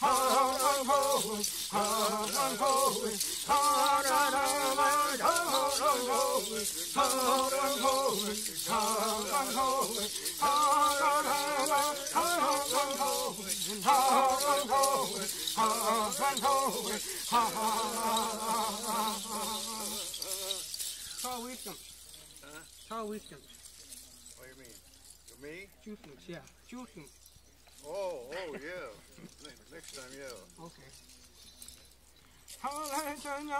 unholy, unholy, unholy, unholy, unholy, unholy, What do you mean? You me? Wilkins, yeah. Wilkins. Oh, oh, yeah. Next time, yeah. Okay. Ha ha ha ha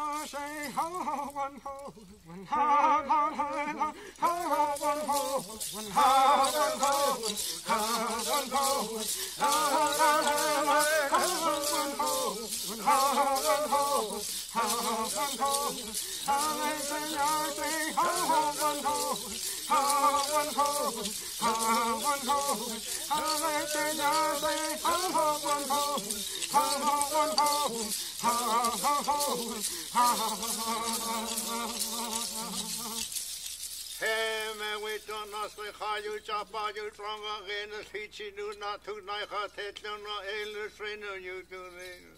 ha ha ha ha ha ha ha. 好风口，好来山呀水，好风口，好风口，好风口，好来山呀水，好风口，好风口，好风口，好。Heme wito nasle khayu chapa yu tranga gena thichi nu na thu nai kha thetlo na elu srenu yu tu ne.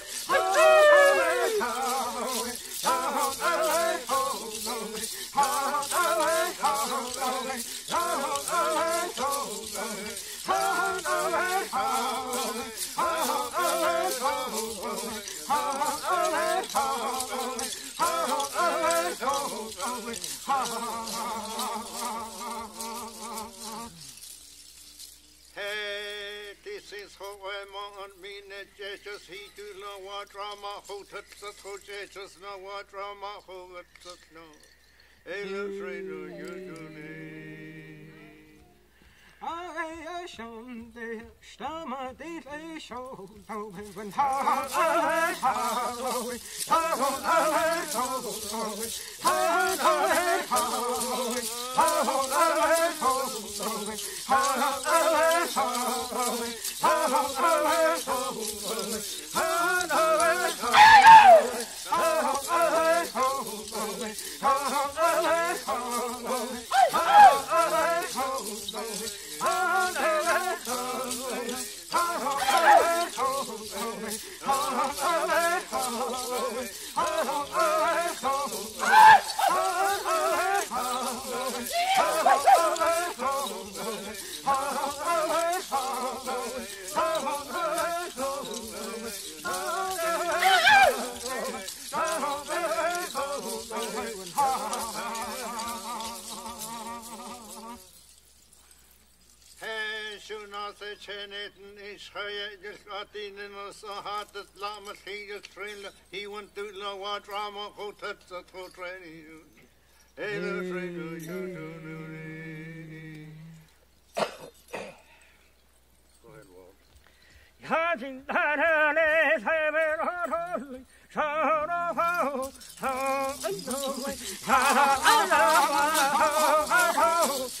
Jechus, he do no what drama, who tips it, who Jechus, no what drama, who lips it, no. Hey, you do need. Oh, Oh, Shunase Chenet and Ishaya Gilkatin and Sahat at Lama Higas he went to Lawa Drama Hotatsa Totrani. Ela Trigo Yudununi. Go ahead, Walt. Yajin Tanale, Saber, Shout of Ho, Ho, Ho, Ho, Ho, Ho, Ho, Ho, Ho, Ho, Ho, Ho,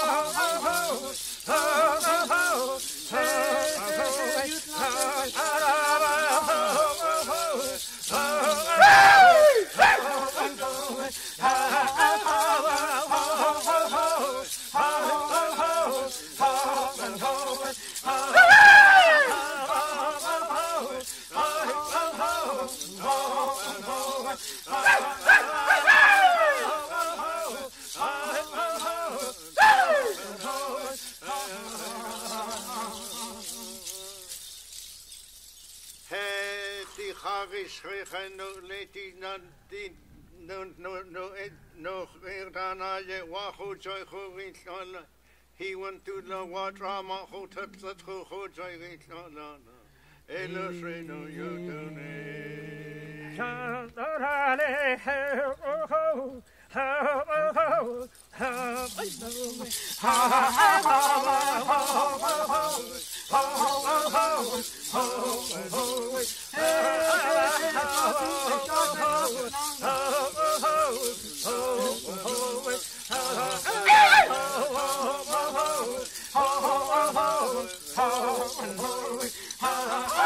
Harishrechen leti nan din no no no no irana ye wahu joy hurin lona. He went to the water ma ho tep that i ho joy rin lona. Elo shreno yutone. Oh,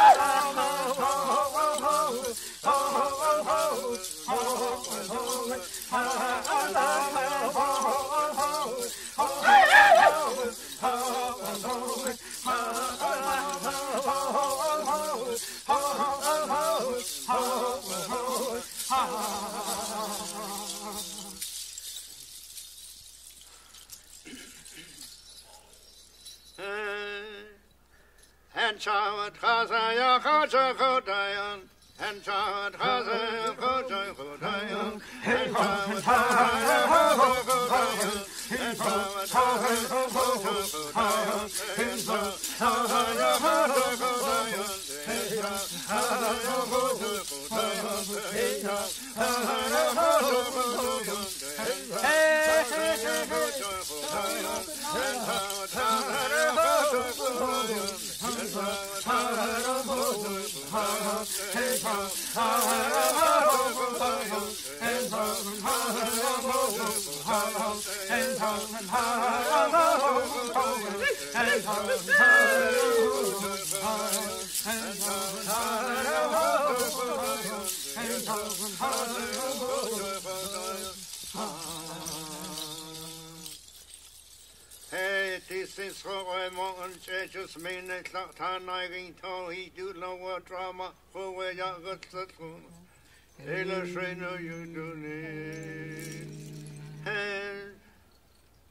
Hey, this is for everyone. just mean that time I can tell he do no what drama for where you got the school. no you do need.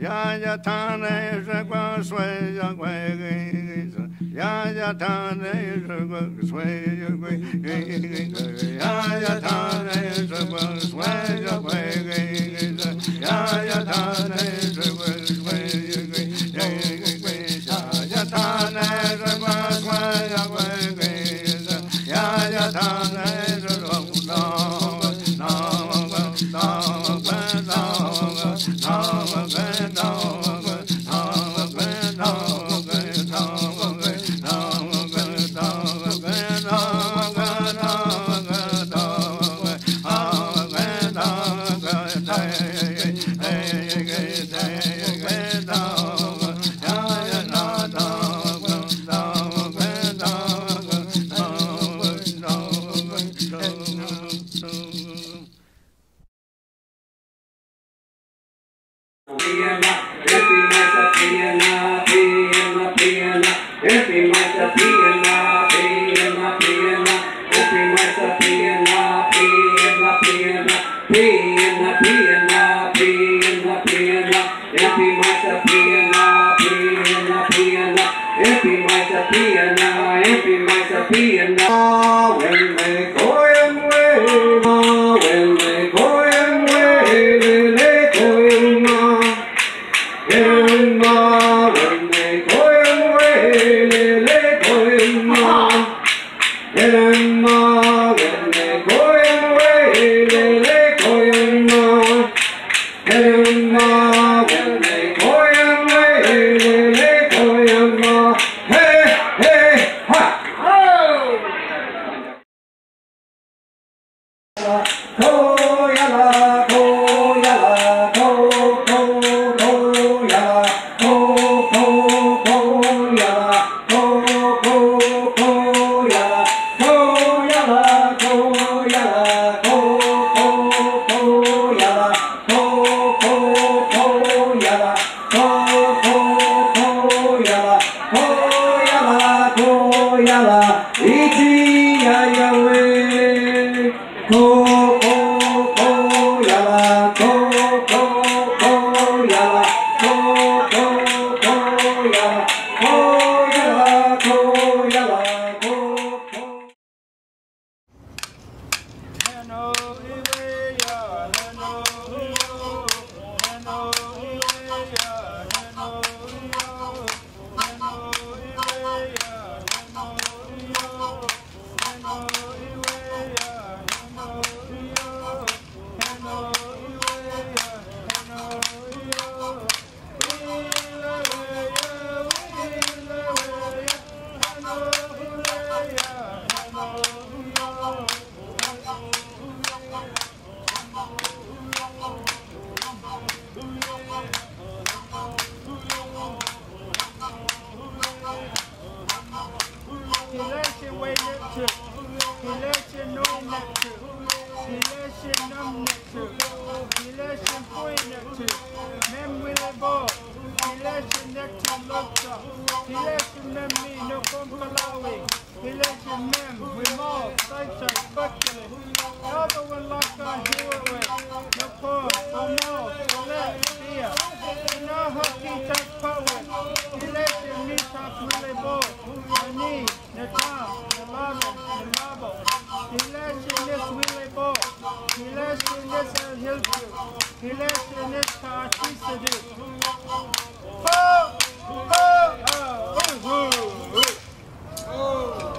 呀呀他那是个水呀鬼鬼，呀呀他那是个水呀鬼鬼，呀呀他那是个水呀鬼鬼，呀呀他那是个水。Mem, Remove, Sunshine, Buckley, Another one locked on Hewitt, Nepal, Omo, Colette, Thea, Inaha, Kita, Poet, Election, Nishak, Willie Bo, Ani, Natam, Nalabo, Nalabo, Election, this Willie Bo, Election, this El Hillview, Election, this Kashisadu. Ho! Ho! Oh! Oh! Oh!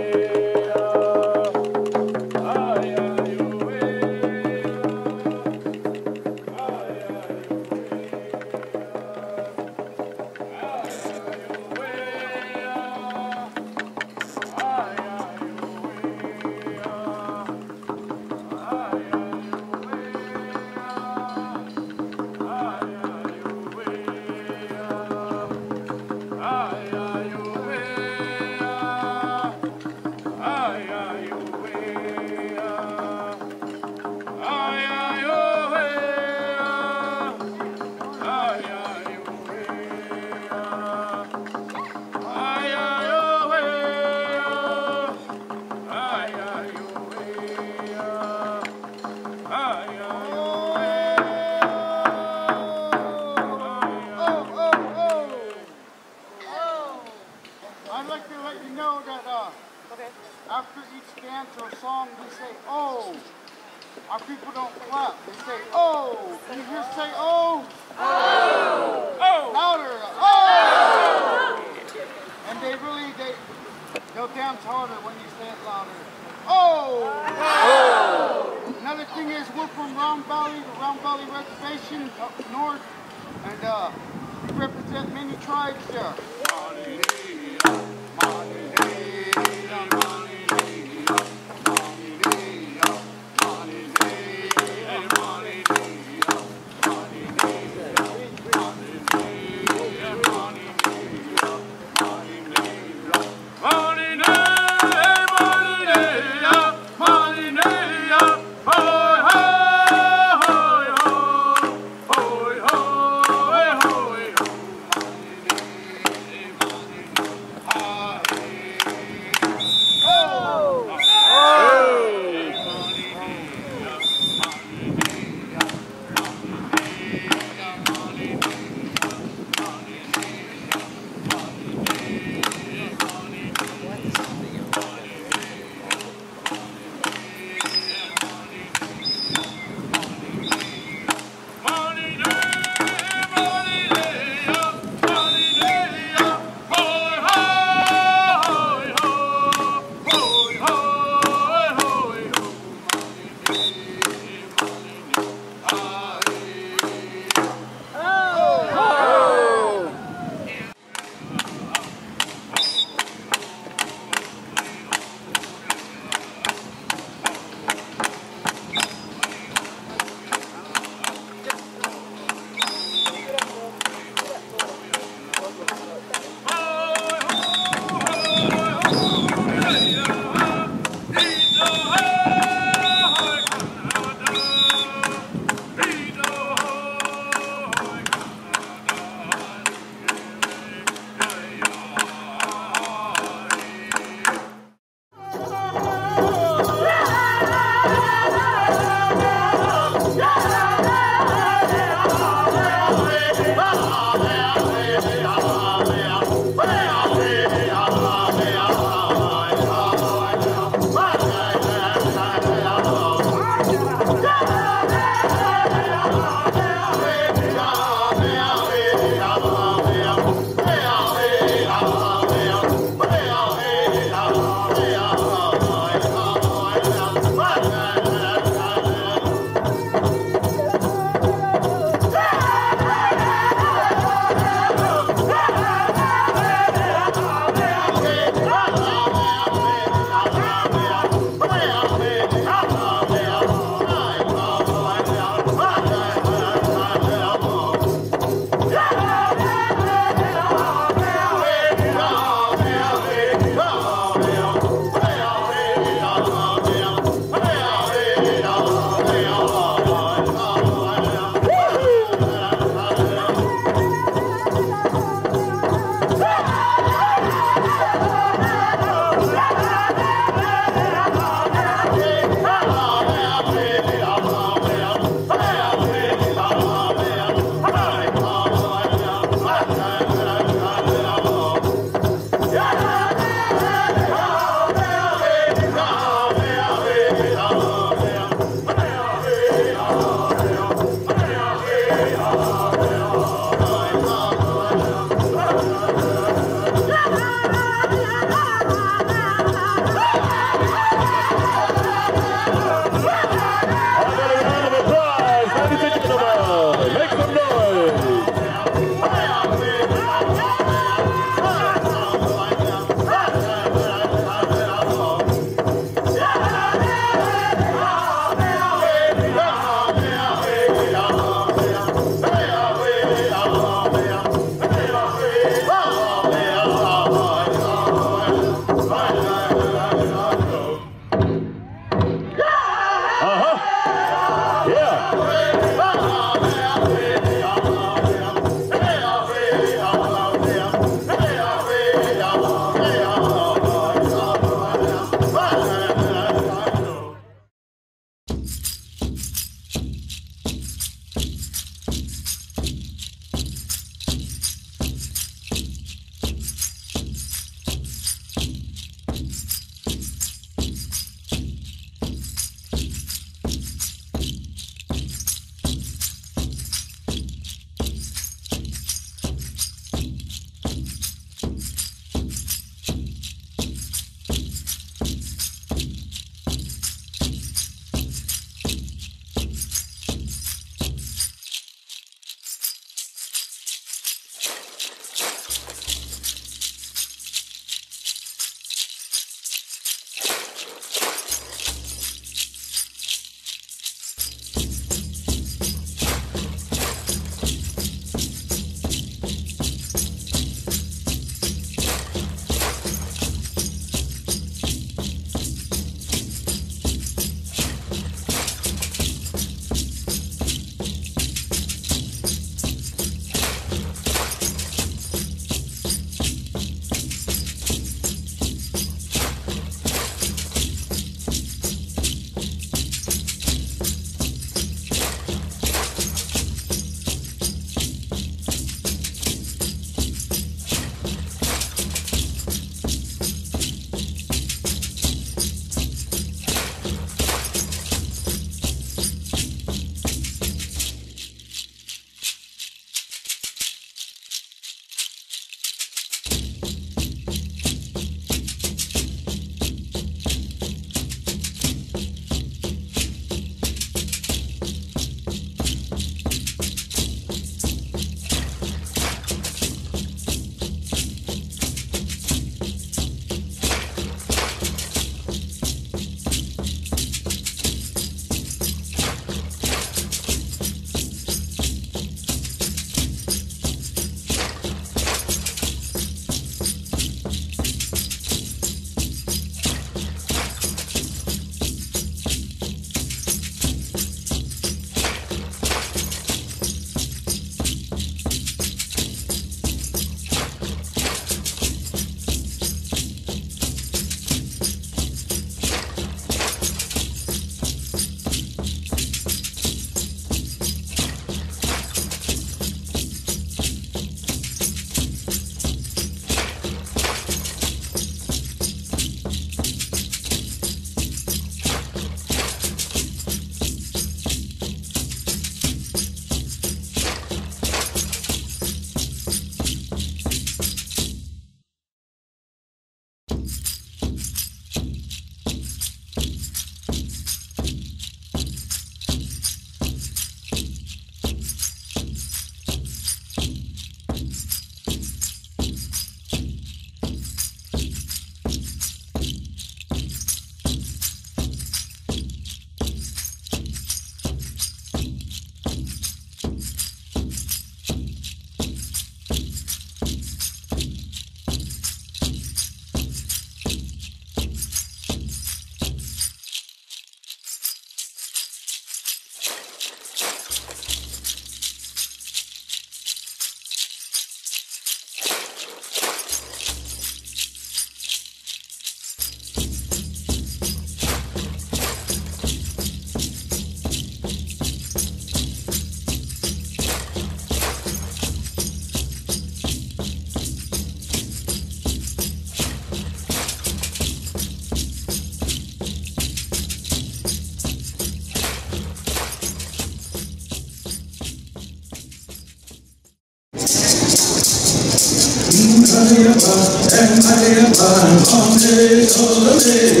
엠파이어 탑 언제 언제요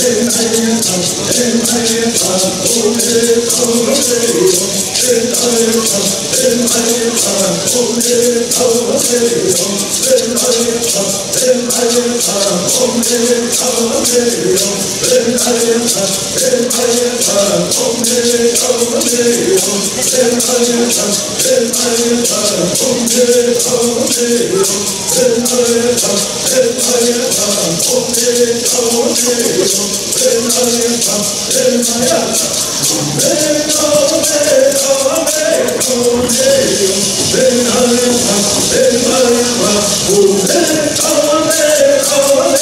엠파이어 탑 엠파이어 탑 언제 언제요 엠파이어 탑 엠파이어 탑 언제 언제요 엠파이어 탑 엠파이어 탑 언제 언제요 엠파이어 탑 엠파이어 탑 언제 언제요 엠파이어 탑 엠파이어 탑 언제 언제요 엠파이어 탑 Oh,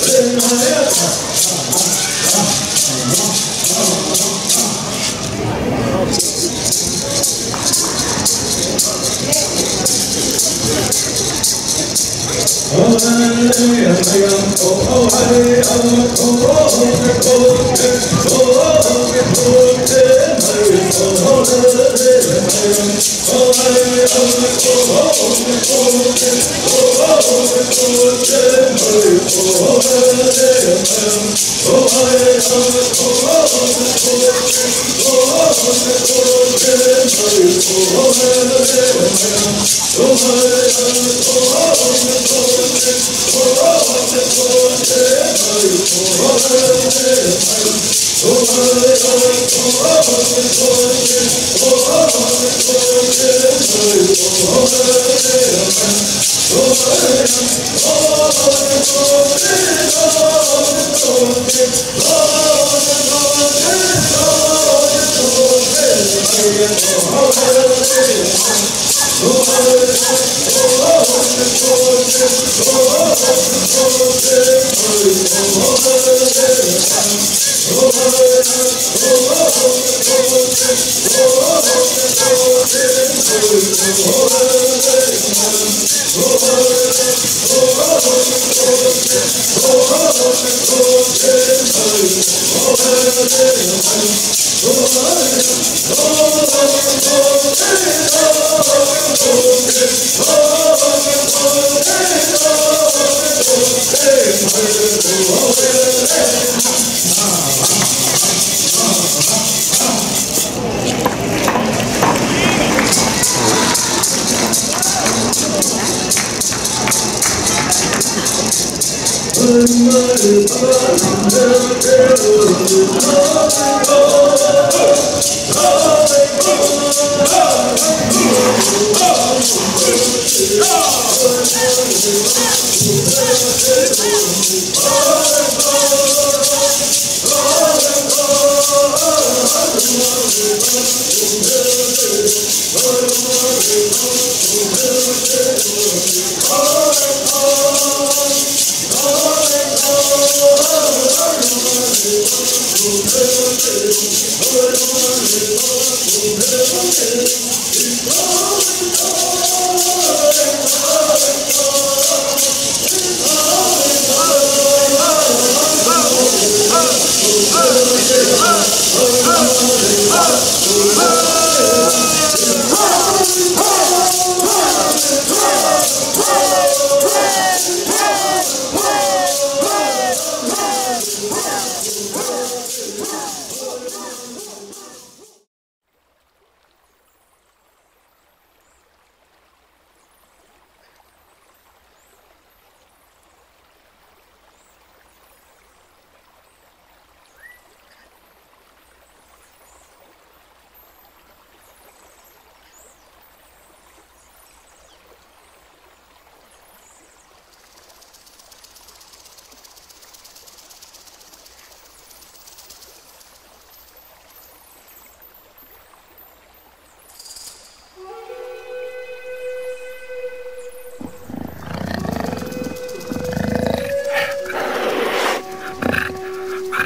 Oh, Oh, Oh, Oh, Oh, Oh Oh!